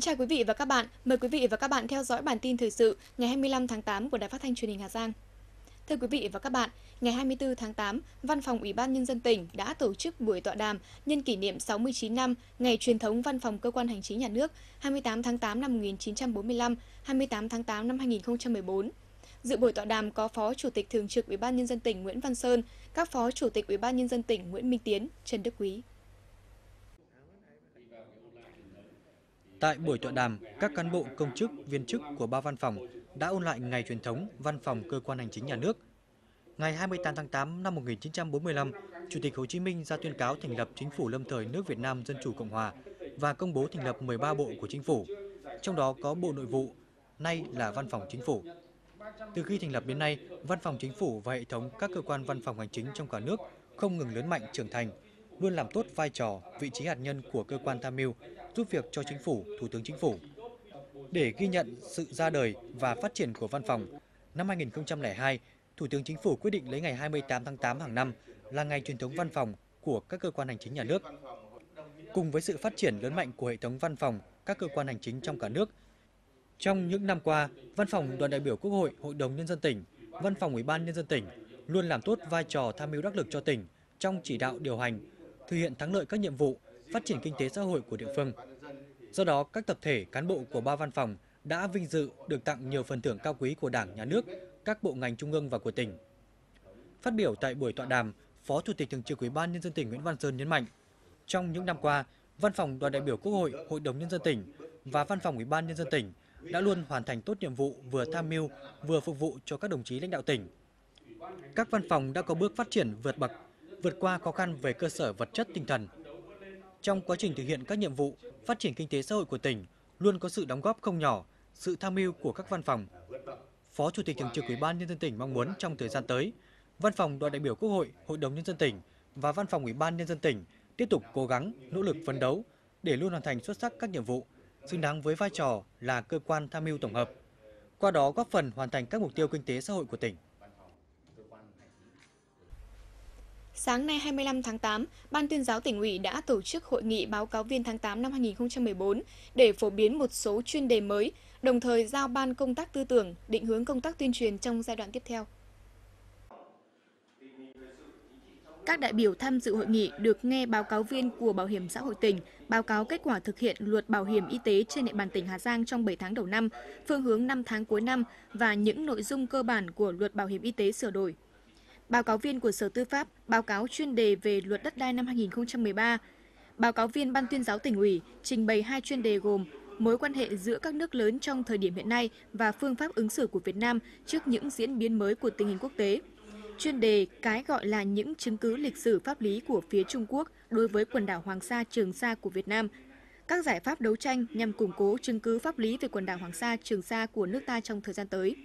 Kính chào quý vị và các bạn. Mời quý vị và các bạn theo dõi bản tin thời sự ngày 25 tháng 8 của Đài Phát thanh Truyền hình Hà Giang. Thưa quý vị và các bạn, ngày 24 tháng 8, Văn phòng Ủy ban Nhân dân tỉnh đã tổ chức buổi tọa đàm nhân kỷ niệm 69 năm Ngày truyền thống Văn phòng Cơ quan Hành chính Nhà nước 28 tháng 8 năm 1945, 28 tháng 8 năm 2014. Dự buổi tọa đàm có Phó Chủ tịch Thường trực Ủy ban Nhân dân tỉnh Nguyễn Văn Sơn, các Phó Chủ tịch Ủy ban Nhân dân tỉnh Nguyễn Minh Tiến, Trần Đức Quý. Tại buổi tọa đàm, các cán bộ công chức, viên chức của ba văn phòng đã ôn lại ngày truyền thống văn phòng cơ quan hành chính nhà nước. Ngày 28 tháng 8 năm 1945, Chủ tịch Hồ Chí Minh ra tuyên cáo thành lập Chính phủ lâm thời nước Việt Nam Dân chủ Cộng hòa và công bố thành lập 13 bộ của chính phủ, trong đó có Bộ Nội vụ, nay là Văn phòng Chính phủ. Từ khi thành lập đến nay, Văn phòng Chính phủ và hệ thống các cơ quan văn phòng hành chính trong cả nước không ngừng lớn mạnh trưởng thành, luôn làm tốt vai trò, vị trí hạt nhân của cơ quan tham mưu, giúp việc cho chính phủ, thủ tướng chính phủ. Để ghi nhận sự ra đời và phát triển của văn phòng, năm 2002, Thủ tướng Chính phủ quyết định lấy ngày 28 tháng 8 hàng năm là ngày truyền thống văn phòng của các cơ quan hành chính nhà nước. Cùng với sự phát triển lớn mạnh của hệ thống văn phòng các cơ quan hành chính trong cả nước, trong những năm qua, Văn phòng Đoàn đại biểu Quốc hội, Hội đồng Nhân dân tỉnh, Văn phòng Ủy ban Nhân dân tỉnh luôn làm tốt vai trò tham mưu đắc lực cho tỉnh trong chỉ đạo điều hành, thực hiện thắng lợi các nhiệm vụ phát triển kinh tế xã hội của địa phương. Do đó, các tập thể cán bộ của ba văn phòng đã vinh dự được tặng nhiều phần thưởng cao quý của Đảng, Nhà nước, các bộ ngành trung ương và của tỉnh. Phát biểu tại buổi tọa đàm, Phó Chủ tịch Thường trực Ủy ban Nhân dân tỉnh Nguyễn Văn Sơn nhấn mạnh, trong những năm qua, Văn phòng Đoàn đại biểu Quốc hội, Hội đồng Nhân dân tỉnh và Văn phòng Ủy ban Nhân dân tỉnh đã luôn hoàn thành tốt nhiệm vụ vừa tham mưu, vừa phục vụ cho các đồng chí lãnh đạo tỉnh. Các văn phòng đã có bước phát triển vượt bậc, vượt qua khó khăn về cơ sở vật chất tinh thần. Trong quá trình thực hiện các nhiệm vụ phát triển kinh tế xã hội của tỉnh, luôn có sự đóng góp không nhỏ, sự tham mưu của các văn phòng. Phó Chủ tịch Thường trực Ủy ban Nhân dân tỉnh mong muốn trong thời gian tới, Văn phòng Đoàn đại biểu Quốc hội, Hội đồng Nhân dân tỉnh và Văn phòng Ủy ban Nhân dân tỉnh tiếp tục cố gắng, nỗ lực phấn đấu để luôn hoàn thành xuất sắc các nhiệm vụ, xứng đáng với vai trò là cơ quan tham mưu tổng hợp, qua đó góp phần hoàn thành các mục tiêu kinh tế xã hội của tỉnh. Sáng nay 25 tháng 8, Ban tuyên giáo tỉnh ủy đã tổ chức hội nghị báo cáo viên tháng 8 năm 2014 để phổ biến một số chuyên đề mới, đồng thời giao ban công tác tư tưởng, định hướng công tác tuyên truyền trong giai đoạn tiếp theo. Các đại biểu tham dự hội nghị được nghe báo cáo viên của Bảo hiểm xã hội tỉnh báo cáo kết quả thực hiện luật bảo hiểm y tế trên địa bàn tỉnh Hà Giang trong 7 tháng đầu năm, phương hướng 5 tháng cuối năm và những nội dung cơ bản của luật bảo hiểm y tế sửa đổi. Báo cáo viên của Sở Tư pháp báo cáo chuyên đề về luật đất đai năm 2013. Báo cáo viên Ban tuyên giáo tỉnh ủy trình bày hai chuyên đề gồm mối quan hệ giữa các nước lớn trong thời điểm hiện nay và phương pháp ứng xử của Việt Nam trước những diễn biến mới của tình hình quốc tế. Chuyên đề cái gọi là những chứng cứ lịch sử pháp lý của phía Trung Quốc đối với quần đảo Hoàng Sa, Trường Sa của Việt Nam. Các giải pháp đấu tranh nhằm củng cố chứng cứ pháp lý về quần đảo Hoàng Sa, Trường Sa của nước ta trong thời gian tới.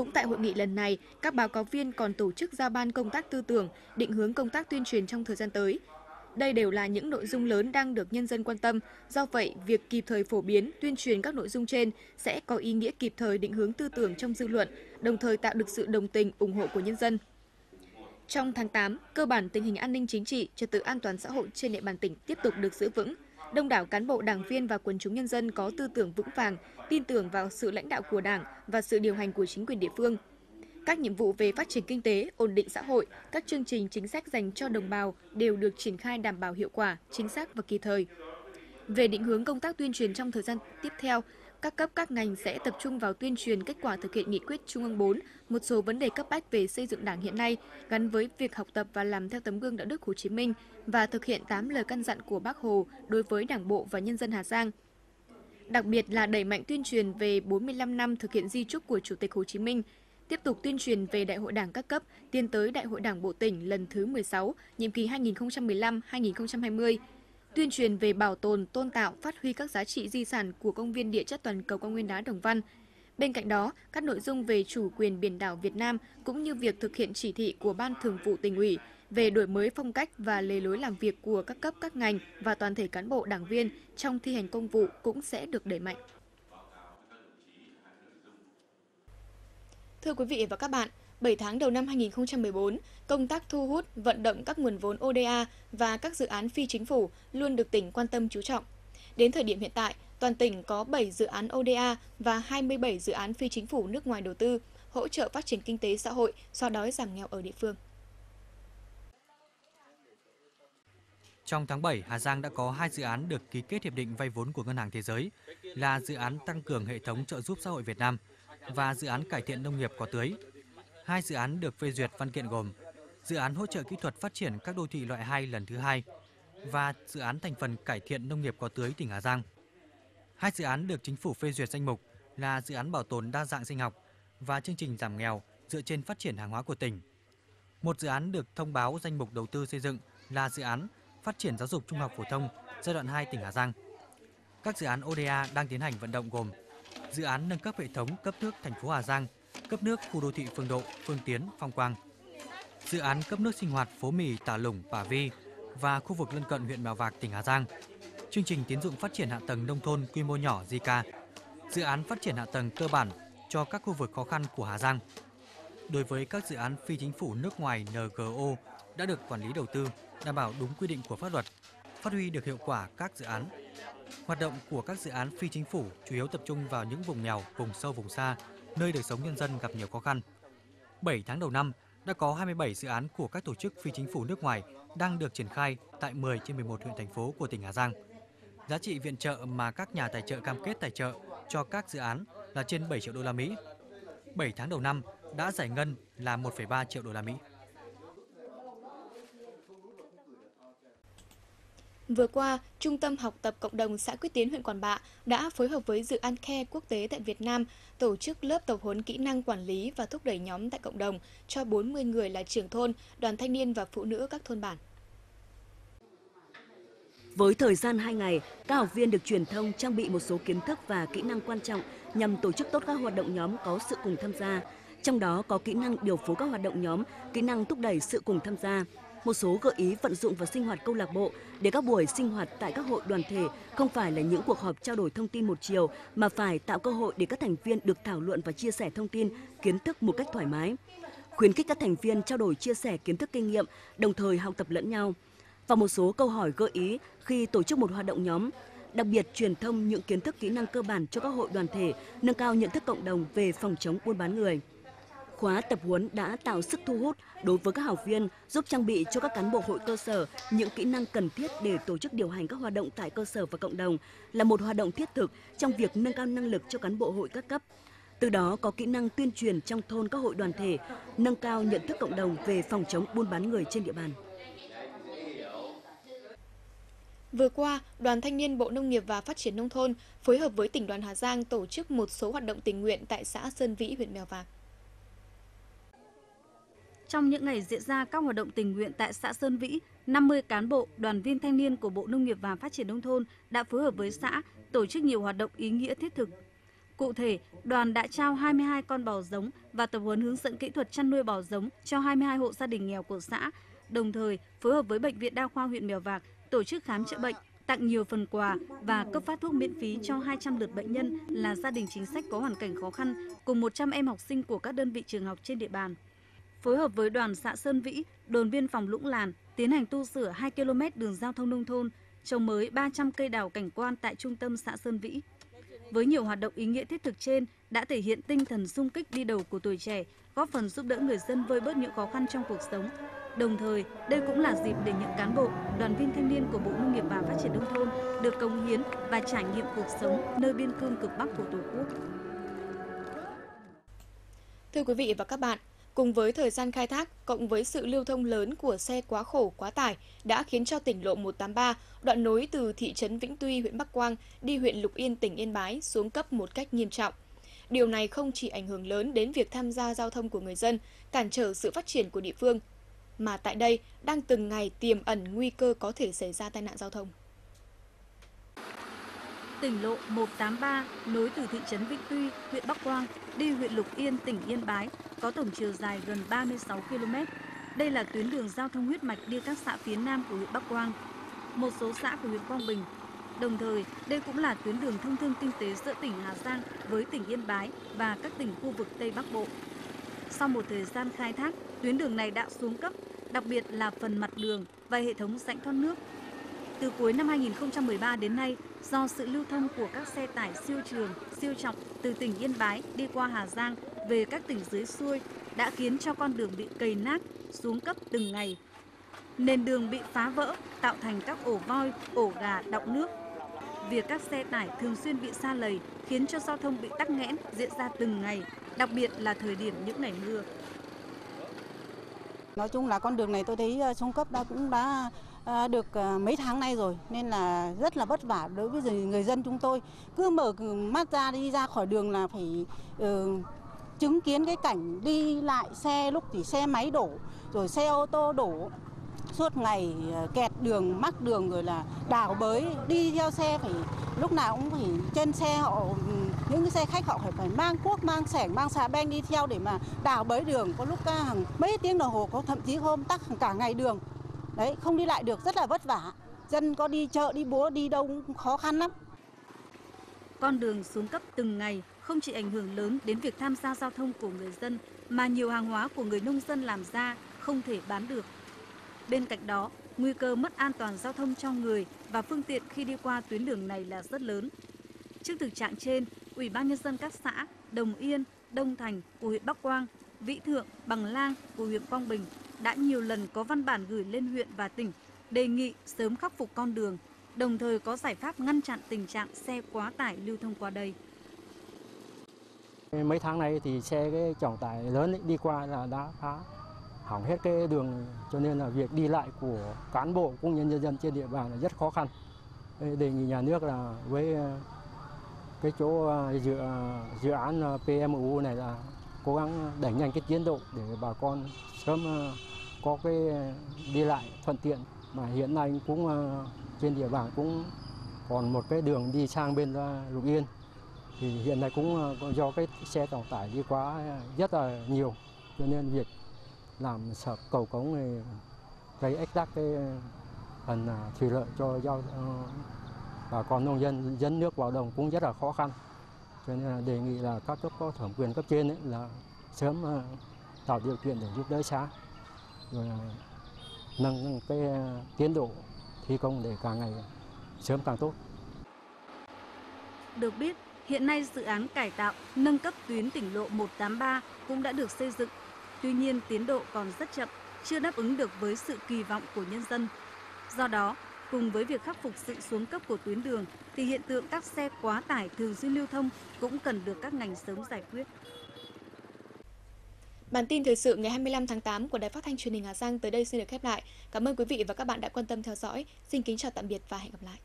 Cũng tại hội nghị lần này, các báo cáo viên còn tổ chức ra ban công tác tư tưởng, định hướng công tác tuyên truyền trong thời gian tới. Đây đều là những nội dung lớn đang được nhân dân quan tâm, do vậy việc kịp thời phổ biến, tuyên truyền các nội dung trên sẽ có ý nghĩa kịp thời định hướng tư tưởng trong dư luận, đồng thời tạo được sự đồng tình, ủng hộ của nhân dân. Trong tháng 8, cơ bản tình hình an ninh chính trị, trật tự an toàn xã hội trên địa bàn tỉnh tiếp tục được giữ vững. Đông đảo cán bộ đảng viên và quần chúng nhân dân có tư tưởng vững vàng, tin tưởng vào sự lãnh đạo của Đảng và sự điều hành của chính quyền địa phương. Các nhiệm vụ về phát triển kinh tế, ổn định xã hội, các chương trình chính sách dành cho đồng bào đều được triển khai đảm bảo hiệu quả, chính xác và kịp thời. Về định hướng công tác tuyên truyền trong thời gian tiếp theo, các cấp các ngành sẽ tập trung vào tuyên truyền kết quả thực hiện nghị quyết Trung ương 4, một số vấn đề cấp bách về xây dựng Đảng hiện nay gắn với việc học tập và làm theo tấm gương đạo đức Hồ Chí Minh và thực hiện 8 lời căn dặn của Bác Hồ đối với Đảng bộ và nhân dân Hà Giang. Đặc biệt là đẩy mạnh tuyên truyền về 45 năm thực hiện di trúc của Chủ tịch Hồ Chí Minh, tiếp tục tuyên truyền về Đại hội Đảng các cấp tiến tới Đại hội Đảng bộ tỉnh lần thứ 16, nhiệm kỳ 2015-2020 tuyên truyền về bảo tồn, tôn tạo, phát huy các giá trị di sản của công viên địa chất toàn cầu cao nguyên đá Đồng Văn. Bên cạnh đó, các nội dung về chủ quyền biển đảo Việt Nam cũng như việc thực hiện chỉ thị của Ban Thường vụ tỉnh ủy về đổi mới phong cách và lề lối làm việc của các cấp các ngành và toàn thể cán bộ đảng viên trong thi hành công vụ cũng sẽ được đẩy mạnh. Thưa quý vị và các bạn, 7 tháng đầu năm 2014, công tác thu hút, vận động các nguồn vốn ODA và các dự án phi chính phủ luôn được tỉnh quan tâm chú trọng. Đến thời điểm hiện tại, toàn tỉnh có 7 dự án ODA và 27 dự án phi chính phủ nước ngoài đầu tư, hỗ trợ phát triển kinh tế xã hội, xóa đói giảm nghèo ở địa phương. Trong tháng 7, Hà Giang đã có hai dự án được ký kết hiệp định vay vốn của Ngân hàng Thế giới là dự án tăng cường hệ thống trợ giúp xã hội Việt Nam và dự án cải thiện nông nghiệp có tưới. Hai dự án được phê duyệt văn kiện gồm dự án hỗ trợ kỹ thuật phát triển các đô thị loại 2 lần thứ hai và dự án thành phần cải thiện nông nghiệp có tưới tỉnh Hà Giang. Hai dự án được chính phủ phê duyệt danh mục là dự án bảo tồn đa dạng sinh học và chương trình giảm nghèo dựa trên phát triển hàng hóa của tỉnh. Một dự án được thông báo danh mục đầu tư xây dựng là dự án phát triển giáo dục trung học phổ thông giai đoạn 2 tỉnh Hà Giang. Các dự án ODA đang tiến hành vận động gồm dự án nâng cấp hệ thống cấp nước thành phố Hà Giang, cấp nước khu đô thị Phương Độ, Phương Tiến, Phong Quang. Dự án cấp nước sinh hoạt phố mì tà Lủng, Bà Vi và khu vực lân cận huyện Mèo Vạc, tỉnh Hà Giang. Chương trình tiến dụng phát triển hạ tầng nông thôn quy mô nhỏ JICA. Dự án phát triển hạ tầng cơ bản cho các khu vực khó khăn của Hà Giang. Đối với các dự án phi chính phủ nước ngoài NGO đã được quản lý đầu tư đảm bảo đúng quy định của pháp luật, phát huy được hiệu quả các dự án. Hoạt động của các dự án phi chính phủ chủ yếu tập trung vào những vùng nghèo, vùng sâu, vùng xa, nơi đời sống nhân dân gặp nhiều khó khăn. 7 tháng đầu năm, đã có 27 dự án của các tổ chức phi chính phủ nước ngoài đang được triển khai tại 10 trên 11 huyện thành phố của tỉnh Hà Giang. Giá trị viện trợ mà các nhà tài trợ cam kết tài trợ cho các dự án là trên 7 triệu đô la Mỹ. 7 tháng đầu năm đã giải ngân là 1,3 triệu đô la Mỹ. Vừa qua, Trung tâm Học tập Cộng đồng xã Quyết Tiến huyện Quản Bạ đã phối hợp với Dự án Care Quốc tế tại Việt Nam tổ chức lớp tập huấn kỹ năng quản lý và thúc đẩy nhóm tại cộng đồng cho 40 người là trưởng thôn, đoàn thanh niên và phụ nữ các thôn bản. Với thời gian 2 ngày, các học viên được truyền thông trang bị một số kiến thức và kỹ năng quan trọng nhằm tổ chức tốt các hoạt động nhóm có sự cùng tham gia. Trong đó có kỹ năng điều phối các hoạt động nhóm, kỹ năng thúc đẩy sự cùng tham gia một số gợi ý vận dụng vào sinh hoạt câu lạc bộ để các buổi sinh hoạt tại các hội đoàn thể không phải là những cuộc họp trao đổi thông tin một chiều mà phải tạo cơ hội để các thành viên được thảo luận và chia sẻ thông tin, kiến thức một cách thoải mái. Khuyến khích các thành viên trao đổi chia sẻ kiến thức kinh nghiệm, đồng thời học tập lẫn nhau. Và một số câu hỏi gợi ý khi tổ chức một hoạt động nhóm, đặc biệt truyền thông những kiến thức kỹ năng cơ bản cho các hội đoàn thể, nâng cao nhận thức cộng đồng về phòng chống buôn bán người. Khóa tập huấn đã tạo sức thu hút đối với các học viên, giúp trang bị cho các cán bộ hội cơ sở những kỹ năng cần thiết để tổ chức điều hành các hoạt động tại cơ sở và cộng đồng, là một hoạt động thiết thực trong việc nâng cao năng lực cho cán bộ hội các cấp. Từ đó có kỹ năng tuyên truyền trong thôn các hội đoàn thể, nâng cao nhận thức cộng đồng về phòng chống buôn bán người trên địa bàn. Vừa qua, Đoàn Thanh niên Bộ Nông nghiệp và Phát triển Nông thôn phối hợp với tỉnh đoàn Hà Giang tổ chức một số hoạt động tình nguyện tại xã Sơn Vĩ, huyện Mèo Vạc. Trong những ngày diễn ra các hoạt động tình nguyện tại xã Sơn Vĩ, 50 cán bộ, đoàn viên thanh niên của Bộ Nông nghiệp và Phát triển Nông thôn đã phối hợp với xã tổ chức nhiều hoạt động ý nghĩa thiết thực. Cụ thể, đoàn đã trao 22 con bò giống và tập huấn hướng dẫn kỹ thuật chăn nuôi bò giống cho 22 hộ gia đình nghèo của xã, đồng thời phối hợp với Bệnh viện Đa khoa huyện Mèo Vạc tổ chức khám chữa bệnh, tặng nhiều phần quà và cấp phát thuốc miễn phí cho 200 lượt bệnh nhân là gia đình chính sách có hoàn cảnh khó khăn cùng 100 em học sinh của các đơn vị trường học trên địa bàn phối hợp với đoàn xã Sơn Vĩ, đồn biên phòng Lũng Làn tiến hành tu sửa 2 km đường giao thông nông thôn, trồng mới 300 cây đào cảnh quan tại trung tâm xã Sơn Vĩ. Với nhiều hoạt động ý nghĩa thiết thực trên đã thể hiện tinh thần sung kích đi đầu của tuổi trẻ, góp phần giúp đỡ người dân vơi bớt những khó khăn trong cuộc sống. Đồng thời, đây cũng là dịp để những cán bộ, đoàn viên thanh niên của Bộ Nông nghiệp và Phát triển nông thôn được công hiến và trải nghiệm cuộc sống nơi biên cương cực Bắc của Tổ quốc. Thưa quý vị và các bạn, cùng với thời gian khai thác cộng với sự lưu thông lớn của xe quá khổ quá tải đã khiến cho tỉnh lộ 183, đoạn nối từ thị trấn Vĩnh Tuy, huyện Bắc Quang đi huyện Lục Yên, tỉnh Yên Bái xuống cấp một cách nghiêm trọng. Điều này không chỉ ảnh hưởng lớn đến việc tham gia giao thông của người dân, cản trở sự phát triển của địa phương, mà tại đây đang từng ngày tiềm ẩn nguy cơ có thể xảy ra tai nạn giao thông tỉnh lộ 183 nối từ thị trấn Vĩnh Tuy, huyện Bắc Quang đi huyện Lục Yên, tỉnh Yên Bái có tổng chiều dài gần 36 km. Đây là tuyến đường giao thông huyết mạch đi các xã phía nam của huyện Bắc Quang, một số xã của huyện Quang Bình. Đồng thời, đây cũng là tuyến đường thông thương kinh tế giữa tỉnh Hà Giang với tỉnh Yên Bái và các tỉnh khu vực Tây Bắc Bộ. Sau một thời gian khai thác, tuyến đường này đã xuống cấp, đặc biệt là phần mặt đường và hệ thống rãnh thoát nước từ cuối năm 2013 đến nay, do sự lưu thông của các xe tải siêu trường, siêu trọng từ tỉnh Yên Bái đi qua Hà Giang về các tỉnh dưới xuôi đã khiến cho con đường bị cầy nát, xuống cấp từng ngày. Nền đường bị phá vỡ, tạo thành các ổ voi, ổ gà đọng nước. Việc các xe tải thường xuyên bị xa lầy khiến cho giao thông bị tắc nghẽn diễn ra từng ngày, đặc biệt là thời điểm những ngày mưa. Nói chung là con đường này tôi thấy ờ, xuống cấp đã cũng đã Ờ, được ờ, mấy tháng nay rồi nên là rất là vất vả đối với người dân chúng tôi. Cứ mở mắt ra đi ra khỏi đường là phải uh, chứng kiến cái cảnh đi lại xe lúc thì xe máy đổ rồi xe ô tô đổ. Suốt ngày kẹt đường mắc đường rồi là đào bới đi theo xe phải lúc nào cũng phải trên xe họ những cái xe khách họ phải phải mang cuốc mang sẻng mang xà beng đi theo để mà đào bới đường. Có lúc à, hàng mấy tiếng đồng hồ có thậm chí hôm tắc cả ngày đường đấy không đi lại được rất là vất vả dân có đi chợ đi búa đi đâu cũng khó khăn lắm con đường xuống cấp từng ngày không chỉ ảnh hưởng lớn đến việc tham gia giao thông của người dân mà nhiều hàng hóa của người nông dân làm ra không thể bán được. Bên cạnh đó, nguy cơ mất an toàn giao thông cho người và phương tiện khi đi qua tuyến đường này là rất lớn. Trước thực trạng trên, Ủy ban nhân dân các xã Đồng Yên, Đông Thành của huyện Bắc Quang, Vĩ Thượng, Bằng Lang của huyện Quang Bình đã nhiều lần có văn bản gửi lên huyện và tỉnh đề nghị sớm khắc phục con đường, đồng thời có giải pháp ngăn chặn tình trạng xe quá tải lưu thông qua đây. Mấy tháng nay thì xe cái trọng tải lớn ấy, đi qua là đã phá hỏng hết cái đường cho nên là việc đi lại của cán bộ cũng như nhân dân trên địa bàn là rất khó khăn. Đề nghị nhà nước là với cái chỗ à, dự, à, dự án à, PMU này là cố gắng đẩy nhanh cái tiến độ để bà con sớm ờ, có cái ờ, đi lại thuận tiện. Mà hiện nay cũng ờ, trên địa bàn cũng còn một cái đường đi sang bên Lục Yên. Thì hiện nay cũng do cái xe trọng tải đi quá rất là nhiều. Cho nên việc làm sập cầu cống này gây ách tắc cái phần thủy lợi cho giao bà con nông dân dẫn nước vào đồng cũng rất là khó khăn cho nên là đề nghị là các cấp có thẩm quyền cấp trên ấy là sớm à, tạo điều kiện để giúp đỡ xã rồi nâng cái à, tiến độ thi công để càng ngày sớm càng tốt. Được biết, hiện nay dự án cải tạo, nâng cấp tuyến tỉnh lộ 183 cũng đã được xây dựng. Tuy nhiên, tiến độ còn rất chậm, chưa đáp ứng được với sự kỳ vọng của nhân dân. Do đó, Cùng với việc khắc phục sự xuống cấp của tuyến đường, thì hiện tượng các xe quá tải thường xuyên lưu thông cũng cần được các ngành sớm giải quyết. Bản tin thời sự ngày 25 tháng 8 của Đài Phát thanh Truyền hình Hà Giang tới đây xin được khép lại. Cảm ơn quý vị và các bạn đã quan tâm theo dõi. Xin kính chào tạm biệt và hẹn gặp lại.